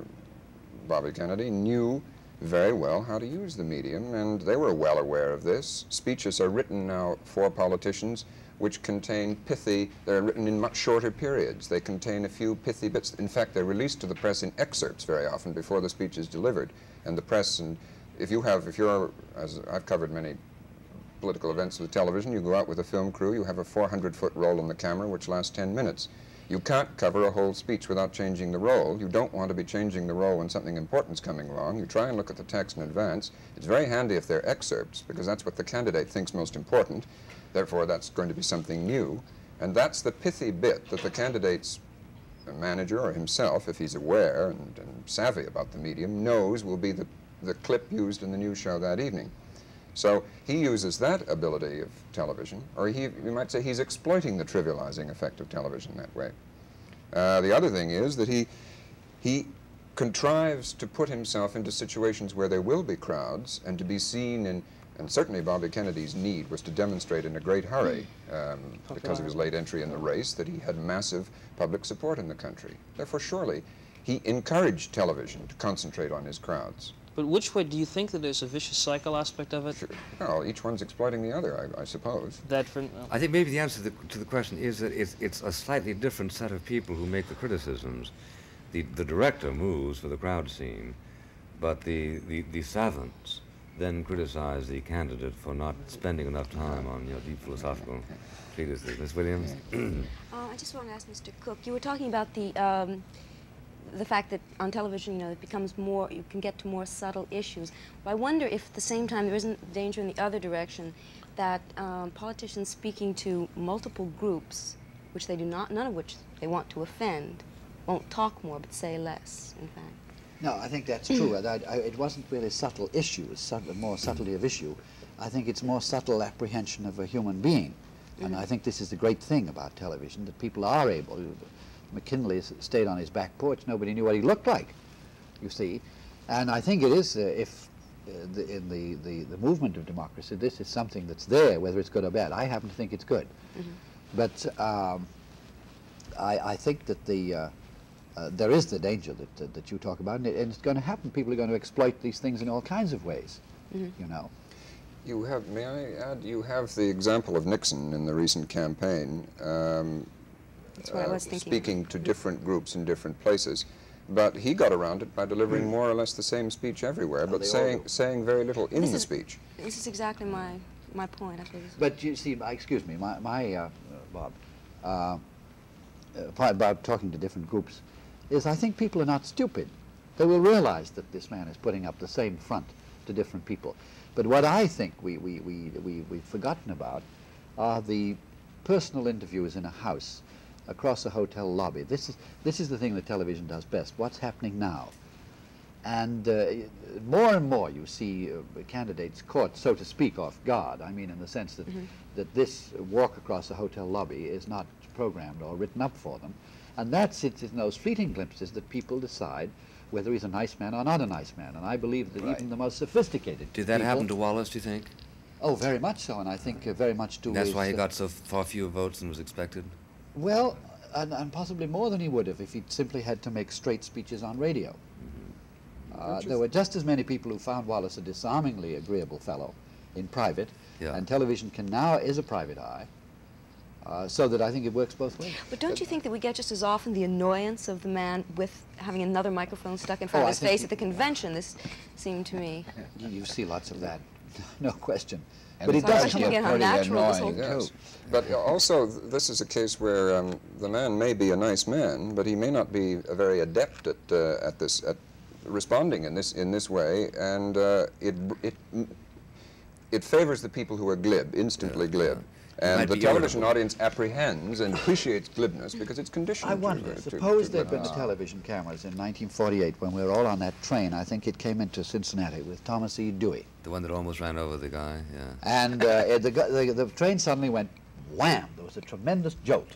Bobby Kennedy knew very well how to use the medium, and they were well aware of this. Speeches are written now for politicians which contain pithy, they're written in much shorter periods. They contain a few pithy bits. In fact, they're released to the press in excerpts very often before the speech is delivered. And the press, and if you have, if you're, as I've covered many political events with television, you go out with a film crew, you have a 400-foot roll on the camera, which lasts 10 minutes. You can't cover a whole speech without changing the roll. You don't want to be changing the roll when something important's coming along. You try and look at the text in advance. It's very handy if they're excerpts, because that's what the candidate thinks most important. Therefore, that's going to be something new. And that's the pithy bit that the candidate's manager or himself, if he's aware and, and savvy about the medium, knows will be the, the clip used in the news show that evening. So he uses that ability of television, or he, you might say he's exploiting the trivializing effect of television that way. Uh, the other thing is that he, he contrives to put himself into situations where there will be crowds and to be seen in, and certainly Bobby Kennedy's need was to demonstrate in a great hurry, um, because of his late entry in the race, that he had massive public support in the country. Therefore, surely, he encouraged television to concentrate on his crowds. But which way do you think that there's a vicious cycle aspect of it? Sure. Well, each one's exploiting the other, I, I suppose. That for, well, I think maybe the answer to the, to the question is that it's, it's a slightly different set of people who make the criticisms. The, the director moves for the crowd scene, but the, the, the savants then criticize the candidate for not spending enough time on your know, deep philosophical treatises. Ms. Williams? Uh, I just want to ask Mr. Cooke. You were talking about the um, the fact that on television, you know, it becomes more. You can get to more subtle issues. But I wonder if at the same time there isn't danger in the other direction, that um, politicians speaking to multiple groups, which they do not, none of which they want to offend, won't talk more but say less. In fact. No, I think that's true. I, I, it wasn't really subtle issues, subtle, more subtlety of issue. I think it's more subtle apprehension of a human being. And I think this is the great thing about television, that people are able. McKinley stayed on his back porch. Nobody knew what he looked like, you see. And I think it is, uh, if uh, the, in the, the, the movement of democracy, this is something that's there, whether it's good or bad. I happen to think it's good. But um, I, I think that the, uh, uh, there is the danger that, uh, that you talk about, and, it, and it's going to happen. People are going to exploit these things in all kinds of ways, you know. You have, may I add, you have the example of Nixon in the recent campaign. Um, That's what I was thinking. Speaking to different groups in different places. But he got around it by delivering more or less the same speech everywhere, Oh, but they all saying, saying very little in This the is- speech. This is exactly my my point. I think. But you see, my- excuse me, my, my uh, uh, Bob, uh, uh, part about talking to different groups, is I think people are not stupid. They will realize that this man is putting up the same front to different people. But what I think we, we, we, we, we've forgotten about are the personal interviews in a house across a hotel lobby. This is, this is the thing that television does best. What's happening now? And uh, more and more you see uh, candidates caught, so to speak, off guard. I mean, in the sense that, that this walk across a hotel lobby is not programmed or written up for them. And that's it's in those fleeting glimpses that people decide whether he's a nice man or not a nice man. And I believe that even the most sophisticated Did that people- happen to Wallace, do you think? Oh, very much so, and I think uh, very much to That's his, why he uh, got so far fewer votes than was expected? Well, and, and possibly more than he would have if he'd simply had to make straight speeches on radio. Uh, there were just as many people who found Wallace a disarmingly agreeable fellow in private, Yeah. and television can now is a private eye, uh, so that I think it works both ways. But don't you think that we get just as often the annoyance of the man with having another microphone stuck in front Oh, of his face at the convention? This seemed to me. You see lots of that, no question. And but it it does does get get pretty natural this annoying, whole- Yes. But also, th- this is a case where um, the man may be a nice man, but he may not be a very adept at, uh, at this, at responding in this, in this way, and uh, it, it, it favors the people who are glib, instantly glib. Might And the television irritable. audience apprehends and appreciates glibness because it's conditioned I wonder, to, suppose there'd been glibness. television cameras in 1948 when we were all on that train. I think it came into Cincinnati with Thomas E. Dewey. The one that almost ran over the guy, yeah. And uh, it- the, the, the train suddenly went wham. There was a tremendous jolt.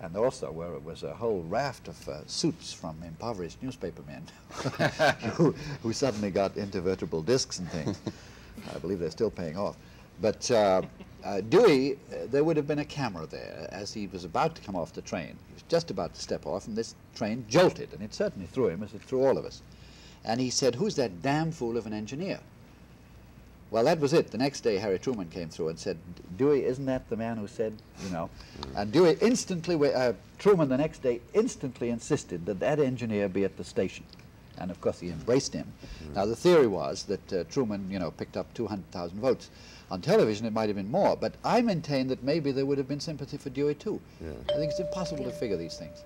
And also where it was a whole raft of uh, suits from impoverished newspapermen who, who suddenly got intervertebral discs and things. I believe they're still paying off. But uh, uh, Dewey, uh, there would have been a camera there as he was about to come off the train. He was just about to step off, and this train jolted, and it certainly threw him as it threw all of us. And he said, Who's that damn fool of an engineer? Well, that was it. The next day, Harry Truman came through and said, Dewey, isn't that the man who said, you know? And Dewey instantly, uh, Truman the next day instantly insisted that that engineer be at the station. And of course, he embraced him. Now, the theory was that uh, Truman, you know, picked up 200,000 votes. On television, it might have been more, but I maintain that maybe there would have been sympathy for Dewey, too. Yeah. I think it's impossible to figure these things.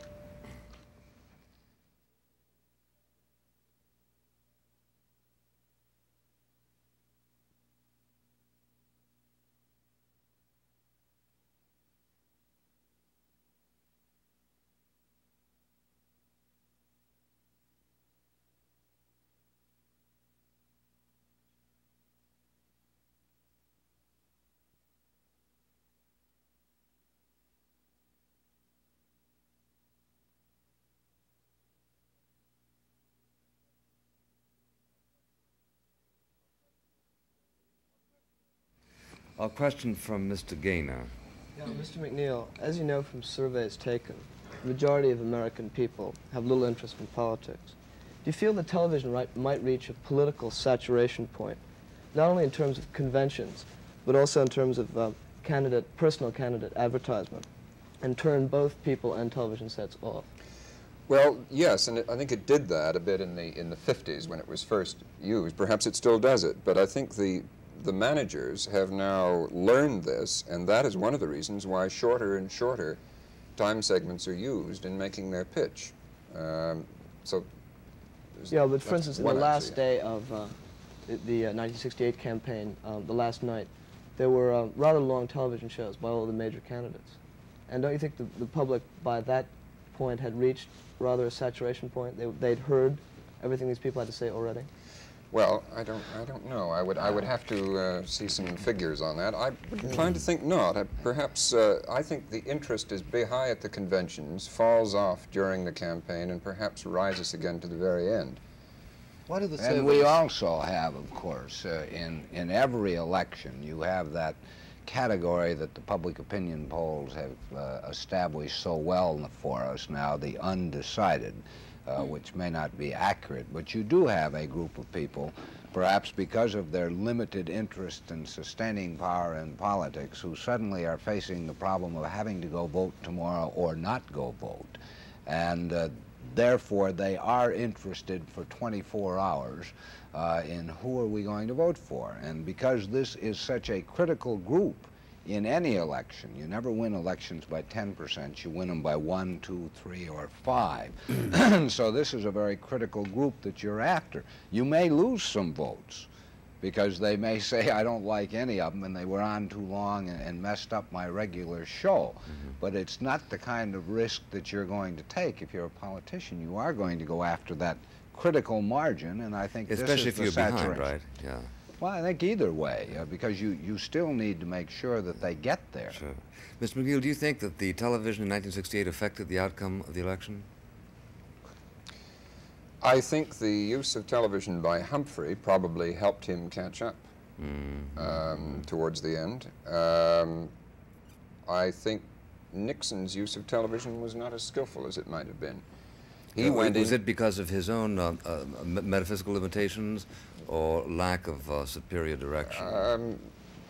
A question from Mr. Gaynor. Yeah, Mr. MacNeil, as you know from surveys taken, the majority of American people have little interest in politics. Do you feel that television right, might reach a political saturation point, not only in terms of conventions, but also in terms of uh, candidate, personal candidate advertisement, and turn both people and television sets off? Well, yes, and it, I think it did that a bit in the in the 50s when it was first used. Perhaps it still does it, but I think the the managers have now learned this, and that is one of the reasons why shorter and shorter time segments are used in making their pitch. Um, so, Yeah, but for instance, in the last day of uh, the, the uh, 1968 campaign, um, the last night, there were uh, rather long television shows by all the major candidates. And don't you think the, the public, by that point, had reached rather a saturation point? They, they'd heard everything these people had to say already? Well, I don't, I don't know. I would, I would have to uh, see some figures on that. I'm inclined to think not. I, perhaps, uh, I think the interest is be high at the conventions, falls off during the campaign, and perhaps rises again to the very end. What are the And we also have, of course, uh, in, in every election, you have that category that the public opinion polls have uh, established so well for us now, the undecided, uh, which may not be accurate, but you do have a group of people, perhaps because of their limited interest in sustaining power in politics, who suddenly are facing the problem of having to go vote tomorrow or not go vote. And uh, therefore, they are interested for 24 hours uh, in who are we going to vote for. And because this is such a critical group in any election, you never win elections by 10%, you win them by 1, 2, 3, or 5. so this is a very critical group that you're after. You may lose some votes because they may say, I don't like any of them, and they were on too long and, and messed up my regular show. Mm-hmm. But it's not the kind of risk that you're going to take if you're a politician. You are going to go after that critical margin, and I think this Especially if you're behind, saturation. right? Yeah, Well, I think either way, uh, because you, you still need to make sure that they get there. sure. Mr. MacNeil, do you think that the television in 1968 affected the outcome of the election? I think the use of television by Humphrey probably helped him catch up um, towards the end. Um, I think Nixon's use of television was not as skillful as it might have been. He Uh, went was in, it because of his own uh, uh, metaphysical limitations or lack of uh, superior direction? Um,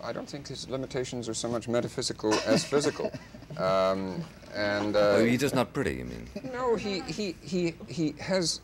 I don't think his limitations are so much metaphysical as physical. Um, and uh, oh, he's just not pretty, you mean? no, he, he, he, he has.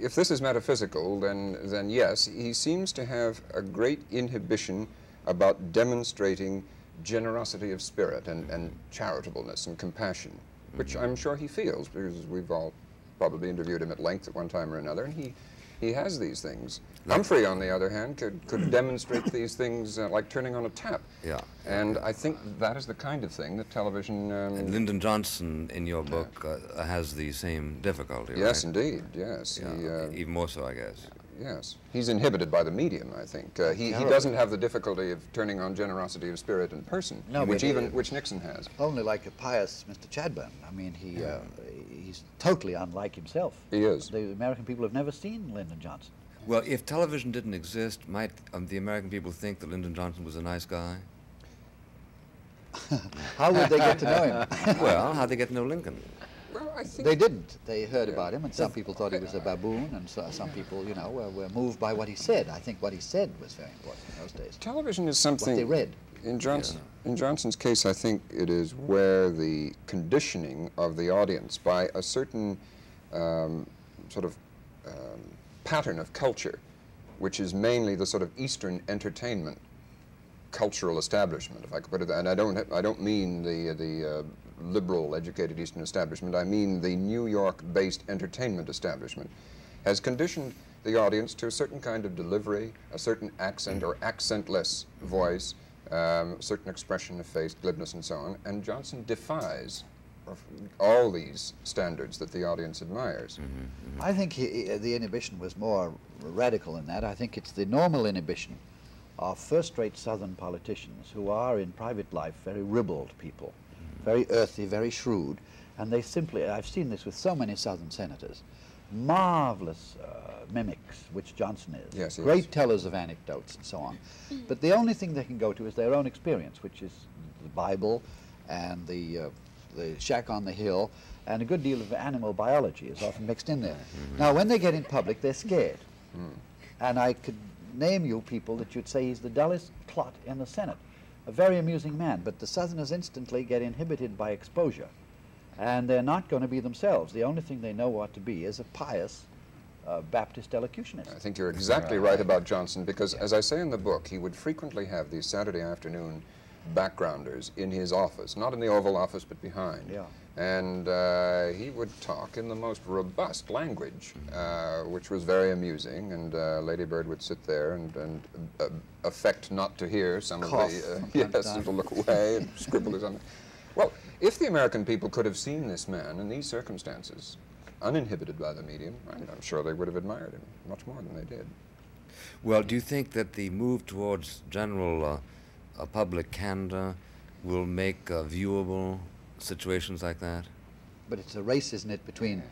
If this is metaphysical, then then yes, he seems to have a great inhibition about demonstrating generosity of spirit and, and charitableness and compassion, which I'm sure he feels because we've all probably interviewed him at length at one time or another, and he. He has these things. Humphrey, on the other hand, could, could demonstrate these things uh, like turning on a tap. Yeah. And I think that is the kind of thing that television. Um, And Lyndon Johnson, in your book, uh, has the same difficulty, yes, right? indeed. Yes. Yeah, he, uh, even more so, I guess. Yes, he's inhibited by the medium. I think uh, he, he doesn't have the difficulty of turning on generosity of spirit and person, No, which even which Nixon has. Only like a pious Mr. Chadband. I mean, he, uh, he's totally unlike himself. He is. The American people have never seen Lyndon Johnson. Well, if television didn't exist, might um, the American people think that Lyndon Johnson was a nice guy? How would they get to know him? well, how'd they get to know Lincoln? Well, I think They didn't. They heard Yeah. about him, and some people thought he was a baboon, and so, some people, you know, were, were moved by what he said. I think what he said was very important in those days. television is something. What something. they read. In Johnson, in Johnson's case, I think it is where the conditioning of the audience by a certain um, sort of um, pattern of culture, which is mainly the sort of Eastern entertainment cultural establishment, if I could put it. that- And I don't, I don't mean the the uh, liberal, educated Eastern establishment. I mean the New York-based entertainment establishment has conditioned the audience to a certain kind of delivery, a certain accent or accentless voice, um, certain expression of face, glibness, and so on. And Johnson defies all these standards that the audience admires. I think he, he- the inhibition was more radical than that. I think it's the normal inhibition of first-rate Southern politicians who are in private life very ribald people, very earthy, very shrewd, and they simply, I've seen this with so many Southern senators, marvelous uh, mimics, which Johnson is, Yes, great is. tellers of anecdotes and so on. But the only thing they can go to is their own experience, which is the Bible and the, uh, the shack on the hill, and a good deal of animal biology is often mixed in there. Now, when they get in public, they're scared. And I could name you people that you'd say he's the dullest clot in the Senate. A very amusing man, but the Southerners instantly get inhibited by exposure. And they're not going to be themselves. The only thing they know what to be is a pious uh, Baptist elocutionist. I think you're exactly right about Johnson because, as I say in the book, he would frequently have these Saturday afternoon backgrounders in his office, not in the Oval Office, but behind. Yeah. And uh, he would talk in the most robust language, uh, which was very amusing. And uh, Lady Bird would sit there and, and uh, affect not to hear some Cough of the, uh, from time to yes, and to look away and scribble or something. Well, if the American people could have seen this man in these circumstances, uninhibited by the medium, I'm sure they would have admired him much more than they did. Well, do you think that the move towards general uh, uh, public candor will make uh, viewable situations like that? But it's a race, isn't it, between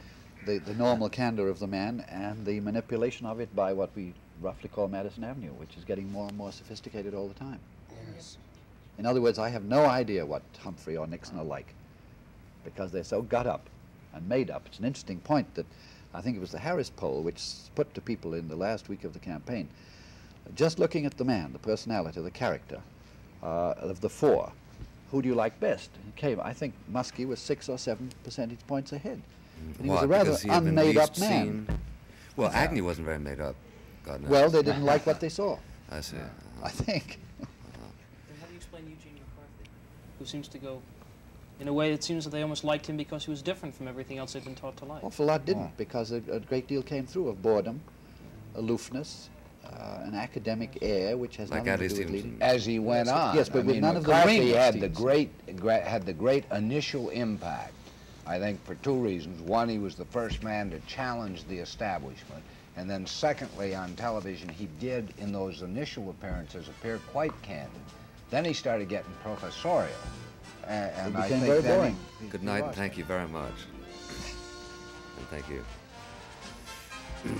the, the normal candor of the man and the manipulation of it by what we roughly call Madison Avenue, which is getting more and more sophisticated all the time. Yes. In other words, I have no idea what Humphrey or Nixon are like because they're so got up and made up. It's an interesting point that I think it was the Harris poll which put to people in the last week of the campaign. Just looking at the man, the personality, the character uh, of the four, who do you like best? And it came, I think Muskie was six or seven percentage points ahead. And he was a rather Because he had been unmade up man. seen? Well, Agnew wasn't very made up. God knows. Well, they didn't like what they saw, I see. I think. Then how do you explain Eugene McCarthy, who seems to go, in a way, it seems that they almost liked him because he was different from everything else they'd been taught to like. Awful lot didn't, because a, a great deal came through of boredom, aloofness, uh, an academic air, which has Like nothing to do with leading. As he went Yes, on. yes, but I with mean, none of the McCarthy had the great, gra- had the great initial impact. I think for two reasons. One, he was the first man to challenge the establishment, and then secondly, on television, he did in those initial appearances appear quite candid. Then he started getting professorial, and, It I think very then he- boring. Good He night, and thank you very much. and thank you.